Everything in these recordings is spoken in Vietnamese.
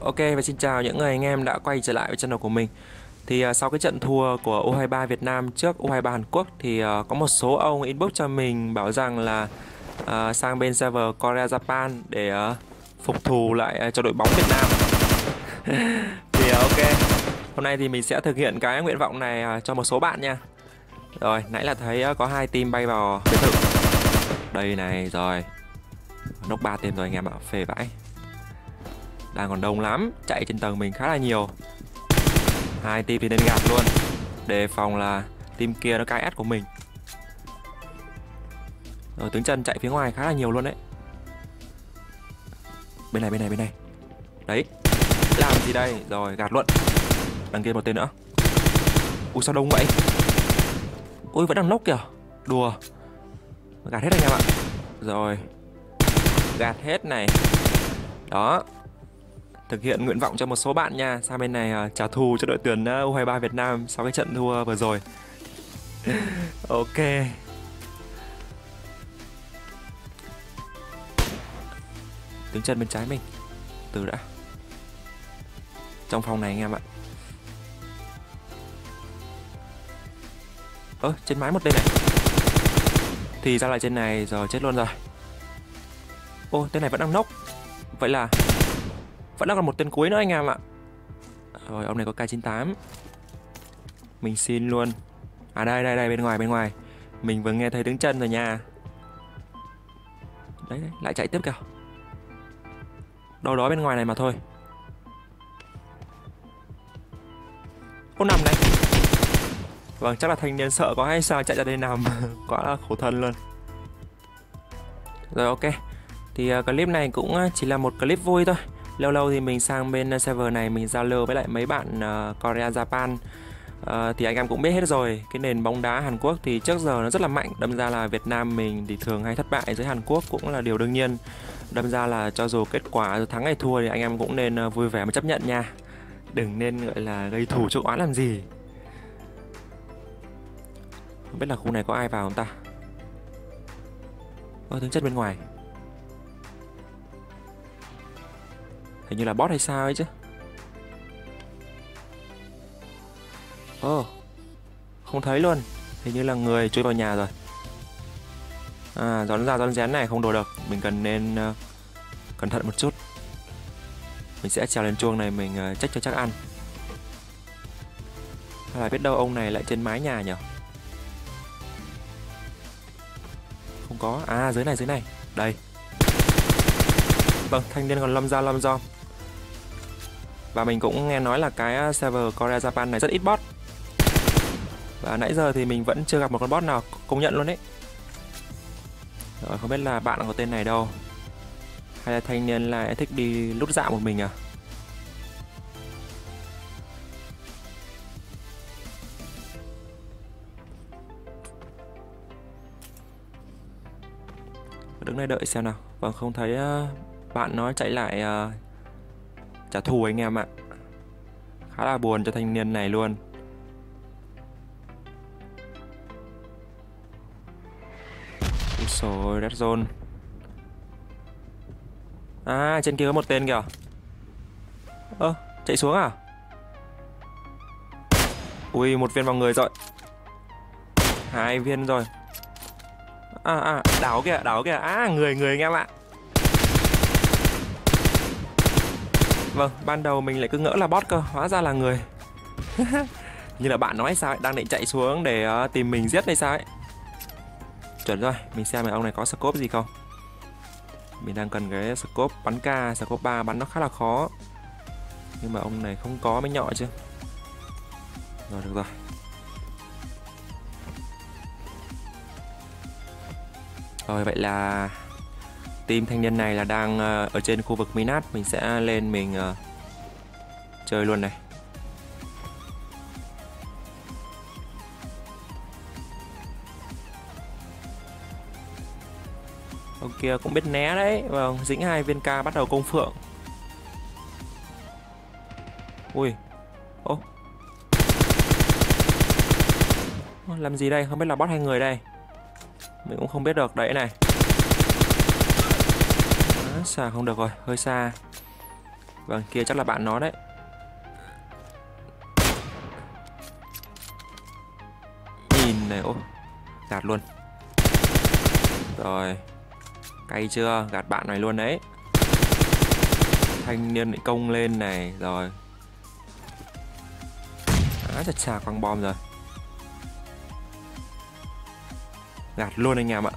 Ok và xin chào những người anh em đã quay trở lại với channel của mình. Thì uh, sau cái trận thua của U23 Việt Nam trước U23 Hàn Quốc Thì uh, có một số ông inbox cho mình bảo rằng là uh, sang bên server Korea Japan để uh, phục thù lại uh, cho đội bóng Việt Nam. Thì uh, ok. Hôm nay thì mình sẽ thực hiện cái nguyện vọng này uh, cho một số bạn nha. Rồi nãy là thấy uh, có hai team bay vào biệt thự. Đây này rồi. Nốc 3 team rồi anh em ạ, phê vãi đang còn đông lắm, chạy trên tầng mình khá là nhiều. Hai team thì nên gạt luôn. Đề phòng là team kia nó cai ép của mình. Rồi, tướng chân chạy phía ngoài khá là nhiều luôn đấy. Bên này bên này bên này. Đấy, làm gì đây? Rồi, gạt luôn. Đằng kia một tên nữa. Ui, sao đông vậy? Ui, vẫn đang nốc kìa. Đùa. Gạt hết anh em ạ. Rồi. Gạt hết này. Đó thực hiện nguyện vọng cho một số bạn nha. Sang bên này uh, trả thù cho đội tuyển à, uh, U23 Việt Nam sau cái trận thua vừa rồi. Ok. Đứng chân bên trái mình. Từ đã. Trong phòng này anh em ạ. Ơ trên mái một đây này. Thì ra lại trên này rồi chết luôn rồi. Ô tên này vẫn đang nốc. Vậy là vẫn đang còn một tên cuối nữa anh em ạ. Rồi ông này có K98 Mình xin luôn. À đây đây đây bên ngoài bên ngoài. Mình vừa nghe thấy tiếng chân rồi nha. Đấy đấy lại chạy tiếp kìa. Đâu đó bên ngoài này mà thôi. Ô nằm này. Vâng chắc là thanh niên sợ có hay sao chạy ra đây nằm. Quá là khổ thân luôn. Rồi ok. Thì uh, clip này cũng à, chỉ là một clip vui thôi lâu lâu thì mình sang bên server này mình giao lưu với lại mấy bạn uh, Korea Japan. Uh, thì anh em cũng biết hết rồi cái nền bóng đá Hàn Quốc thì trước giờ nó rất là mạnh. Đâm ra là Việt Nam mình thì thường hay thất bại dưới Hàn Quốc cũng là điều đương nhiên. Đâm ra là cho dù kết quả thắng hay thua thì anh em cũng nên uh, vui vẻ mà chấp nhận nha. Đừng nên gọi là gây thù chuốc oán làm gì. Không biết là khu này có ai vào không ta? Ơ tính chất bên ngoài. Hình như là bot hay sao ấy chứ. Ồ oh, Không thấy luôn. Hình như là người chui vào nhà rồi. À gión ra gión rén này không đồ được. Mình cần nên uh, Cẩn thận một chút. Mình sẽ trèo lên chuông này mình uh, check cho chắc ăn. Hay là biết đâu ông này lại trên mái nhà nhỉ? Không có. À dưới này dưới này. Đây. Vâng, thanh niên còn lâm ra lâm do và mình cũng nghe nói là cái à, server Korea Japan này rất ít bot. Và nãy giờ thì mình vẫn chưa gặp một con bot nào công nhận luôn đấy Rồi, không biết là bạn có tên này đâu. Hay là thanh niên lại thích đi lút dạo một mình à? Đứng đây đợi xem nào. Vâng không thấy à, bạn nói chạy lại à, trả thù anh em ạ. Khá là buồn cho thanh niên này luôn. Ôi Red Zone. À, trên kia có một tên kìa. Ơ, chạy xuống à? Ui, một viên vào người rồi. Hai viên rồi. À, à, đảo kìa, đảo kìa. À, người, người anh em ạ. Vâng, ban đầu mình lại cứ ngỡ là bot cơ, hóa ra là người. Như là bạn nói sao ấy, đang định chạy xuống để uh, tìm mình giết hay sao ấy. Chuẩn rồi, mình xem là ông này có scope gì không. Mình đang cần cái scope bắn K, scope 3 bắn nó khá là khó. Nhưng mà ông này không có mới nhọ chứ. Rồi được rồi. Rồi vậy là team thanh niên này là đang ờ, ở trên khu vực Minat. Mình sẽ lên mình ờ, chơi luôn này. Ông kia cũng biết né đấy. Vâng dính hai viên ca bắt đầu công phượng. Ui. Ô. Làm gì đây? Không biết là bắt hai người đây. Mình cũng không biết được. Đấy này xa không được rồi hơi xa Vâng, kia chắc là bạn nó đấy. Nhìn này, ô, gạt luôn. Rồi, cay chưa? Gạt bạn này luôn đấy. Thanh niên lại công lên này, rồi. Á, chặt chà quăng bom rồi. Gạt luôn anh em ạ.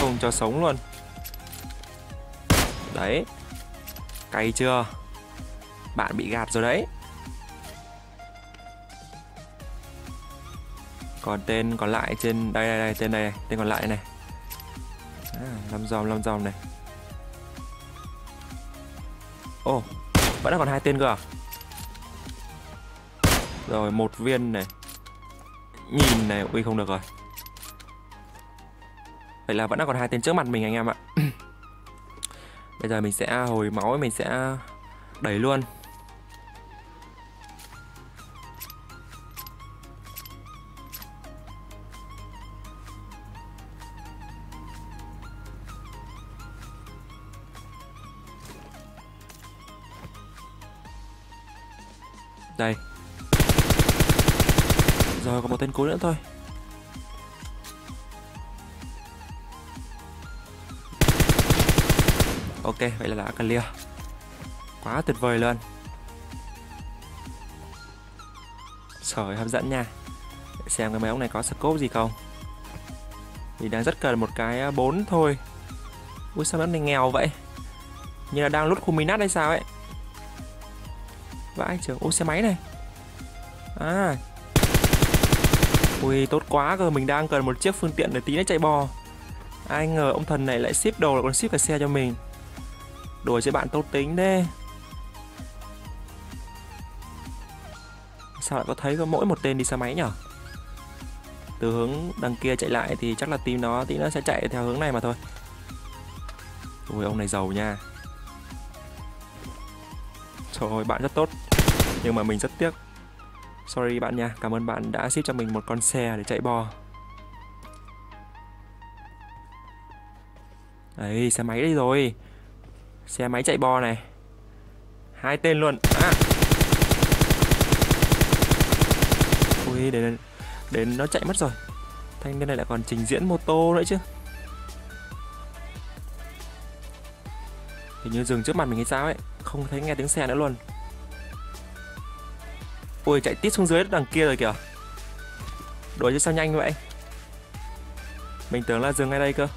Không cho sống luôn. Đấy, Cay chưa? Bạn bị gạt rồi đấy. Còn tên còn lại trên đây đây đây tên này tên còn lại này. À, Lâm dòm lâm dòm này. Ồ oh, Vẫn còn hai tên cơ à? Rồi một viên này. Nhìn này Ui không được rồi. Vậy là vẫn còn hai tên trước mặt mình anh em ạ. Bây giờ mình sẽ hồi máu, mình sẽ đẩy luôn. Đây. Rồi, còn một tên cuối nữa thôi. Ok, vậy là đã clear. Quá tuyệt vời luôn. Trời hấp dẫn nha. Để xem cái máy ống này có scope gì không. Mình đang rất cần một cái à, 4 thôi. Ui sao nó này nghèo vậy? Như là đang lút khu minat hay sao ấy. Vãi trường ô xe máy này. À. Ui tốt quá cơ. Mình đang cần một chiếc phương tiện để tí nó chạy bò. Ai ngờ ông thần này lại ship đồ lại còn ship cả xe cho mình. Đùa chứ bạn tốt tính thế. Sao lại có thấy có mỗi một tên đi xe máy nhở? Từ hướng đằng kia chạy lại thì chắc là team nó tí nó sẽ chạy theo hướng này mà thôi. Ui, ông này giàu nha. Trời ơi, bạn rất tốt. Nhưng mà mình rất tiếc. Sorry bạn nha, Cảm ơn bạn đã ship cho mình một con xe để chạy bò ấy, xe máy đây rồi. Xe máy chạy bò này. Hai tên luôn. À. Ui đến, đến nó chạy mất rồi. Thanh niên này lại còn trình diễn mô tô nữa chứ. Hình như dừng trước mặt mình hay sao ấy Không thấy nghe tiếng xe nữa luôn. Ui chạy tít xuống dưới đằng kia rồi kìa. Đuổi chứ sao nhanh vậy? Mình tưởng là dừng ngay đây cơ.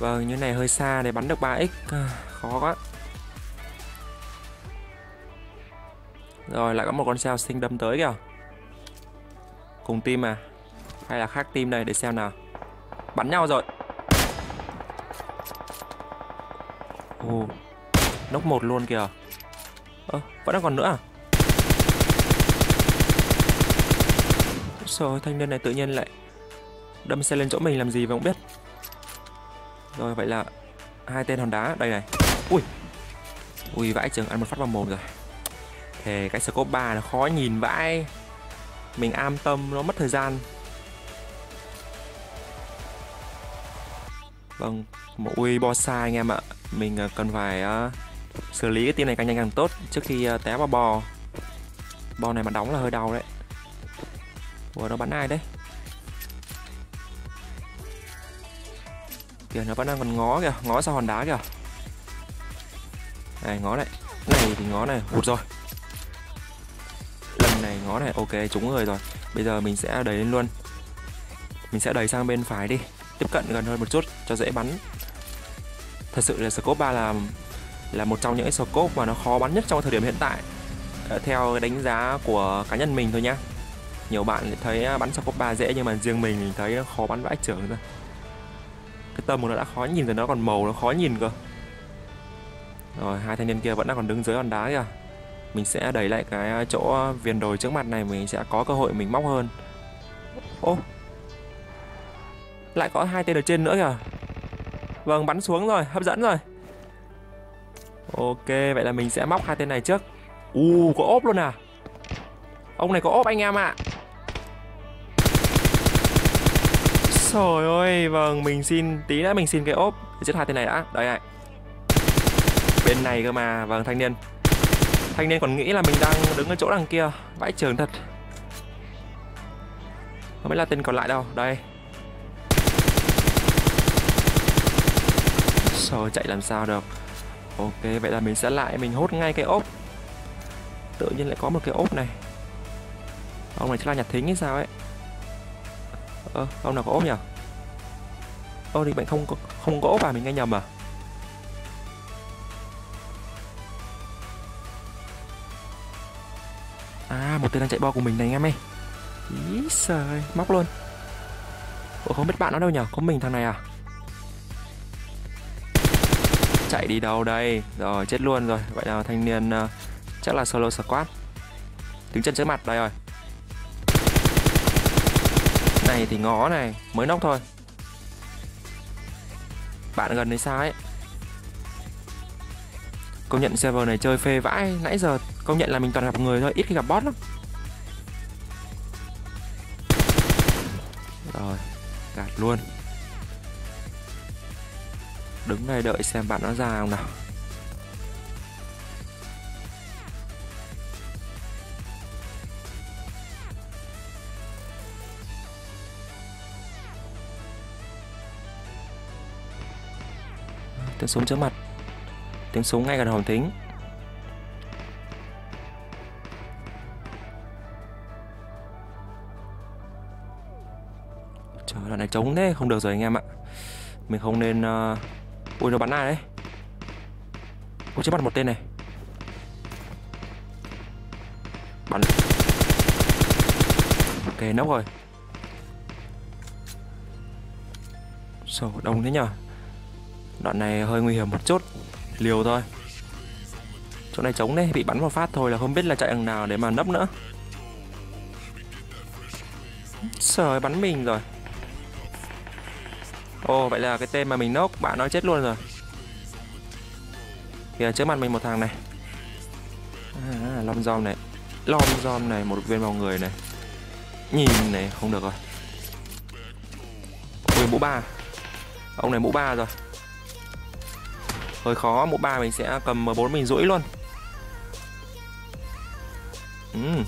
Vâng, như này hơi xa để bắn được 3x à, Khó quá. Rồi, lại có một con sao sinh đâm tới kìa. Cùng team à? Hay là khác team đây để xem nào. Bắn nhau rồi. Ồ Nốc một luôn kìa. Ơ, vẫn đang còn nữa à? Rồi, thanh niên này tự nhiên lại Đâm xe lên chỗ mình làm gì mà không biết rồi vậy là hai tên hòn đá đây này. Ui. Ui vãi trường ăn một phát vào mồm rồi. Thề cái scope 3 nó khó nhìn vãi. Mình am tâm nó mất thời gian. Vâng, một ui bossa anh em ạ. Mình ờ, cần phải uh, xử lý cái team này càng nhanh càng tốt trước khi uh, té vào bò. Bò này mà đóng là hơi đau đấy. Ủa nó bắn ai đấy? Kìa, nó vẫn đang còn ngó kìa, ngó sau hòn đá kìa. Này, ngó này. Này thì ngó này. Hụt rồi. Lần này ngó này. Ok, trúng người rồi. Bây giờ mình sẽ đẩy lên luôn. Mình sẽ đẩy sang bên phải đi. Tiếp cận gần hơn một chút, cho dễ bắn. Thật sự là scope 3 là là một trong những cái scope mà nó khó bắn nhất trong thời điểm hiện tại. Ờ, theo đánh giá của cá nhân mình thôi nhá. Nhiều bạn thấy à, bắn scope 3 dễ, nhưng mà riêng mình mình thấy nó khó bắn vãi trưởng rồi cái tầm của nó đã khó nhìn rồi nó còn màu nó khó nhìn cơ. Rồi hai thanh niên kia vẫn đang còn đứng dưới hòn đá kìa. Mình sẽ đẩy lại cái à, chỗ viền đồi trước mặt này mình sẽ có cơ hội mình móc hơn. Ô. Lại có hai tên ở trên nữa kìa. Vâng bắn xuống rồi hấp dẫn rồi. Ok vậy là mình sẽ móc hai tên này trước. U uh, có ốp luôn à? Ông này có ốp anh em ạ. à. Trời ơi, vâng, mình xin tí nữa mình xin cái ốp để giết hai tên này đã. Đây này. bên này cơ mà vâng thanh niên. Thanh niên còn nghĩ là mình đang đứng ở chỗ đằng kia vãi trường thật. Không biết là tên còn lại đâu đây. Trời chạy làm sao được. Ok vậy là mình sẽ lại mình hốt ngay cái ốp. Tự nhiên lại có một cái ốp này. Ông này chắc là nhặt thính hay sao ấy ờ, ông nào có ốp nhỉ? Ô thì bạn không có không có ốp à? Mình nghe nhầm à? À một tên đang chạy bo của mình này anh em ơi. Ý trời móc luôn. Ủa không biết bạn nó đâu nhỉ? Có mình thằng này à? Chạy đi đâu đây? Rồi chết luôn rồi. Vậy là thanh niên uh, chắc là solo squad. Đứng chân trước mặt đây rồi. Này thì ngó này, Mới nóc thôi. Bạn gần đấy sao ấy. Công nhận server này chơi phê vãi, Nãy giờ công nhận là mình toàn gặp người thôi, Ít khi gặp bot lắm. Rồi, Gạt luôn. Đứng đây đợi xem bạn nó ra không nào. Tiếng súng trước mặt. Tiếng súng ngay gần hòm thính. Trời, đoạn này trống thế, không được rồi anh em ạ. Mình không nên uh... ui, nó bắn ai đấy? Ui trước mặt một tên này. Bắn. Ok, nóc rồi. Sổ đông thế nhở Đoạn này hơi nguy hiểm một chút. Liều thôi. Chỗ này trống đấy, bị bắn một phát thôi là không biết là chạy đằng nào để mà nấp nữa. Trời bắn mình rồi. Ồ vậy là cái tên mà mình nốc bạn nói chết luôn rồi. Kìa trước mặt mình một thằng này. À, Long giom này. Long giom này, một viên vào người này. Nhìn này, không được rồi. Ui mũ ba. Ông này mũ ba rồi hơi khó mũ ba mình sẽ cầm M4 mình rũi luôn. Ừ.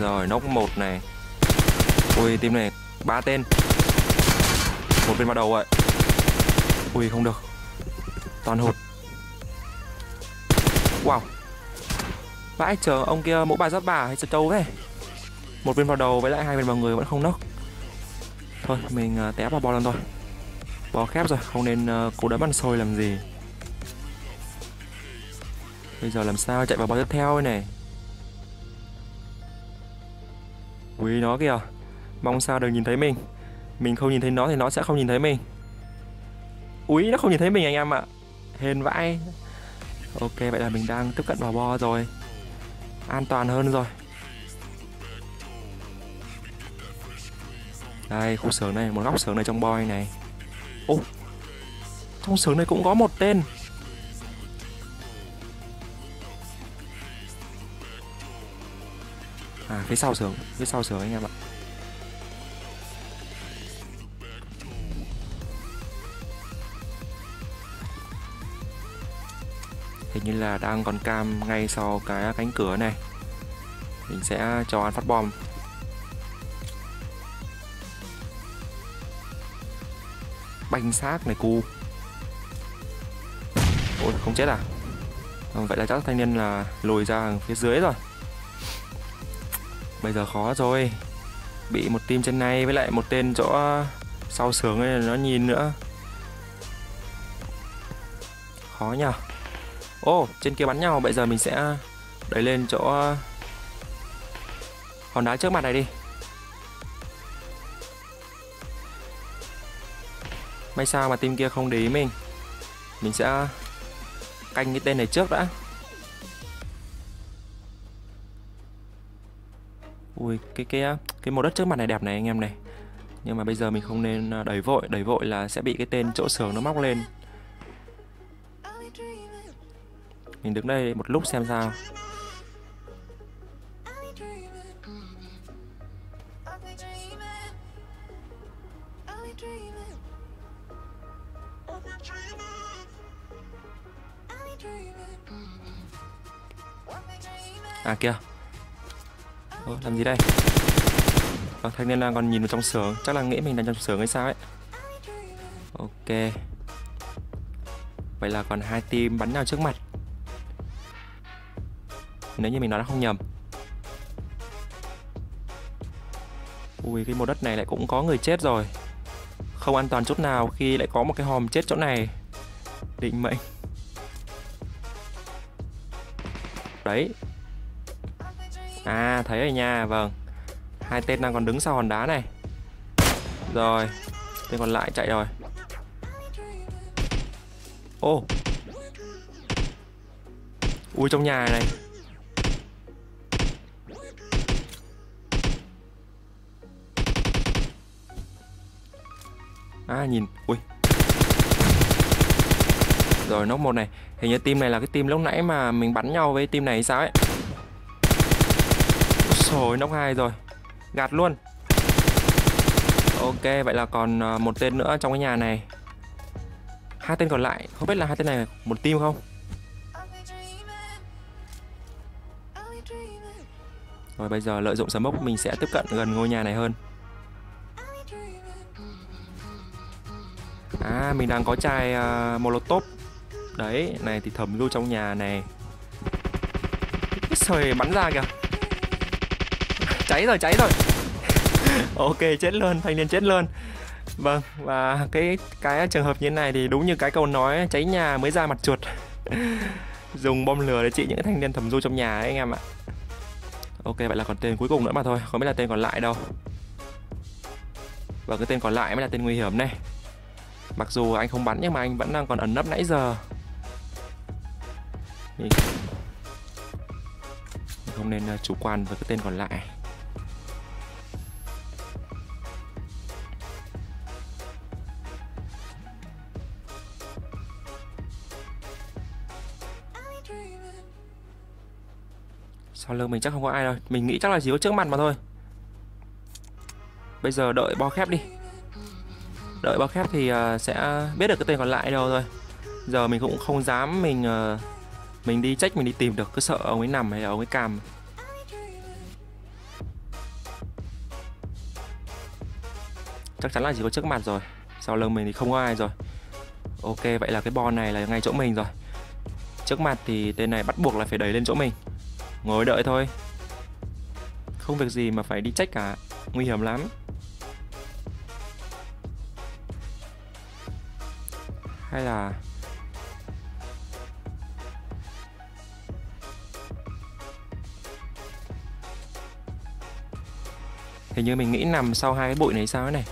rồi nóc một này. Ui team này ba tên. Một bên vào đầu vậy ui không được. Toàn hụt. Wow. Vãi chờ ông kia mũ ba giáp bà hay sợ trâu thế? Một bên vào đầu với lại hai bên vào người vẫn không nốc thôi mình uh, té vào bò lần thôi bó khép rồi, không nên ờ, cố đấm ăn sôi làm gì. Bây giờ làm sao? Chạy vào bó tiếp theo này. Quý nó kìa. Mong sao đừng nhìn thấy mình. Mình không nhìn thấy nó thì nó sẽ không nhìn thấy mình. Úi nó không nhìn thấy mình anh em ạ. Hên vãi. Ok, vậy là mình đang tiếp cận vào bo rồi. An toàn hơn rồi. Đây, khu xưởng này, một góc xưởng này trong boy này. Ô Trong xưởng này cũng có một tên. À phía sau xưởng Phía sau xưởng anh em ạ. Hình như là đang còn cam ngay sau cái cánh cửa này. Mình sẽ cho ăn phát bom. Banh xác này cu. Ôi không chết à? Vậy là chắc thanh niên là lùi ra phía dưới rồi. Bây giờ khó rồi. Bị một team trên này với lại một tên chỗ sau sướng ấy nó nhìn nữa. Khó nhờ ô oh, trên kia bắn nhau. Bây giờ mình sẽ đẩy lên chỗ hòn đá trước mặt này đi. May sao mà team kia không để ý mình. Mình sẽ canh cái tên này trước đã. Ui, cái cái cái màu đất trước mặt này đẹp này anh em này. Nhưng mà bây giờ mình không nên à, đẩy vội Đẩy vội là sẽ bị cái tên chỗ sưởng nó móc lên. Mình đứng đây một lúc xem sao. À kia ô làm gì đây? À, Thanh niên đang còn nhìn vào trong sưởng Chắc là nghĩ mình đang trong sưởng hay sao ấy. Ok. Vậy là còn hai team bắn nhau trước mặt. Nếu như mình nói là không nhầm. Ui cái mô đất này lại cũng có người chết rồi. Không an toàn chút nào khi lại có một cái hòm chết chỗ này. Định mệnh. Đấy. À thấy rồi nha. Vâng. Hai tên đang còn đứng sau hòn đá này. Rồi. Tên còn lại chạy rồi. Ô. Ui, trong nhà này. À nhìn. Ui. Rồi, nóc một này. Hình như team này là cái team lúc nãy mà mình bắn nhau với team này hay sao ấy? Rồi nóc hai rồi. Gạt luôn. Ok, vậy là còn à, một tên nữa trong cái nhà này. Hai tên còn lại, không biết là hai tên này một team không? Rồi, bây giờ lợi dụng smoke mình sẽ tiếp cận gần ngôi nhà này hơn. À mình đang có chai uh, molotov đấy này thì thầm lưu trong nhà này Sời bắn ra kìa cháy rồi cháy rồi ok chết luôn thanh niên chết luôn Vâng, và cái cái trường hợp như thế này thì đúng như cái câu nói cháy nhà mới ra mặt chuột. Dùng bom lửa để trị những thanh niên thầm du trong nhà ấy anh em ạ. Ok, vậy là còn tên cuối cùng nữa mà thôi, không biết là tên còn lại đâu. Và cái tên còn lại mới là tên nguy hiểm này. Mặc dù anh không bắn, nhưng mà anh vẫn đang còn ẩn nấp nãy giờ. Mình không nên ờ, chủ quan với cái tên còn lại. Sau lưng mình chắc không có ai đâu Mình nghĩ chắc là chỉ có trước mặt mà thôi Bây giờ đợi bo khép đi Đợi bao khép thì uh, sẽ biết được cái tên còn lại đâu rồi Giờ mình cũng không dám mình uh, Mình đi check mình đi tìm được Cứ sợ ông ấy nằm hay là ông ấy cam. Chắc chắn là chỉ có trước mặt rồi Sau lưng mình thì không có ai rồi. Ok vậy là cái bo này là ngay chỗ mình rồi. Trước mặt thì tên này bắt buộc là phải đẩy lên chỗ mình. Ngồi đợi thôi. Không việc gì mà phải đi trách cả Nguy hiểm lắm. Hay là Hình như mình nghĩ nằm sau hai cái bụi này sao ấy này.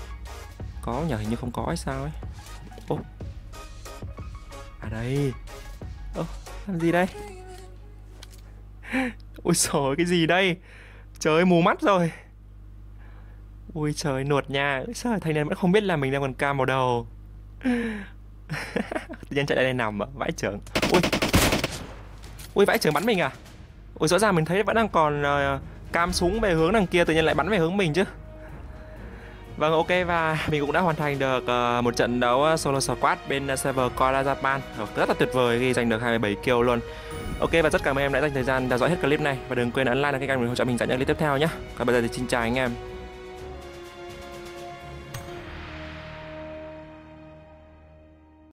Có nhờ, hình như không có hay sao ấy. Ô. À đây. Ô, làm gì đây? Ôi trời cái gì đây? Trời ơi, mù mắt rồi. Ui trời, nuột nha. Sao thầy này vẫn không biết là mình đang còn cam vào đầu. Tự nhiên chạy đây nằm à Vãi trưởng. Ui. Ui vãi trưởng bắn mình à? Ui rõ ràng mình thấy vẫn đang còn uh, cam súng về hướng đằng kia Tự nhiên lại bắn về hướng mình chứ. Vâng ok và mình cũng đã hoàn thành được uh, một trận đấu ờ, solo squad bên uh, server Koala Japan. Rất là tuyệt vời khi giành được 27 kill luôn. Ok và rất cảm ơn em đã dành thời gian theo dõi hết clip này. Và đừng quên ấn like đăng ký kênh để hỗ trợ mình dẫn những clip tiếp theo nhé. Còn bây giờ thì xin chào anh em.